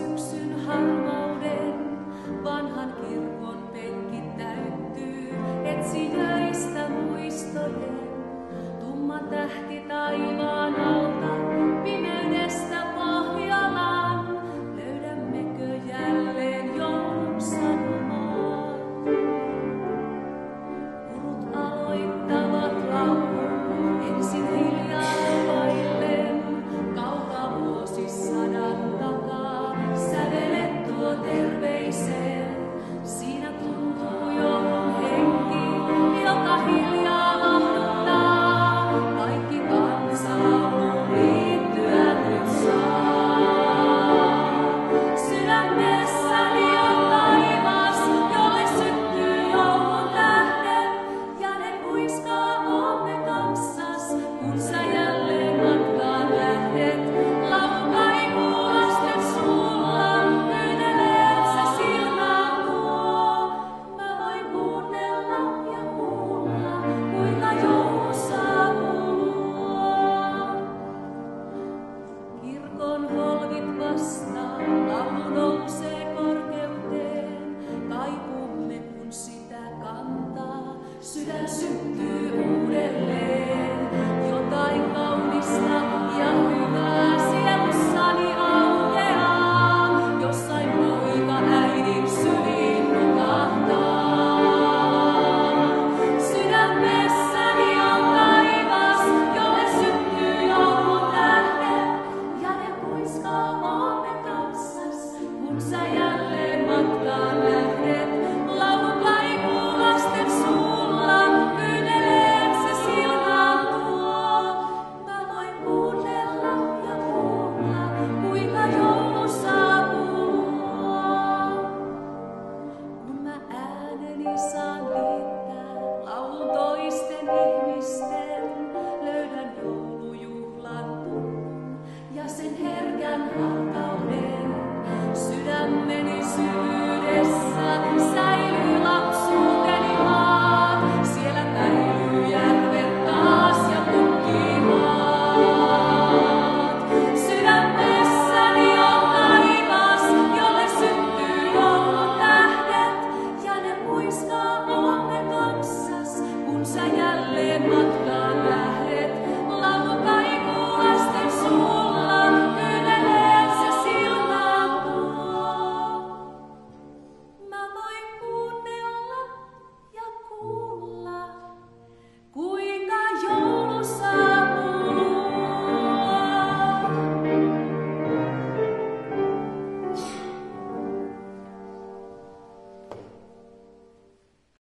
syksyn halmouden, Vanhan kirkon penkki täyttyy, etsijäistä muistojen. Tumma tähti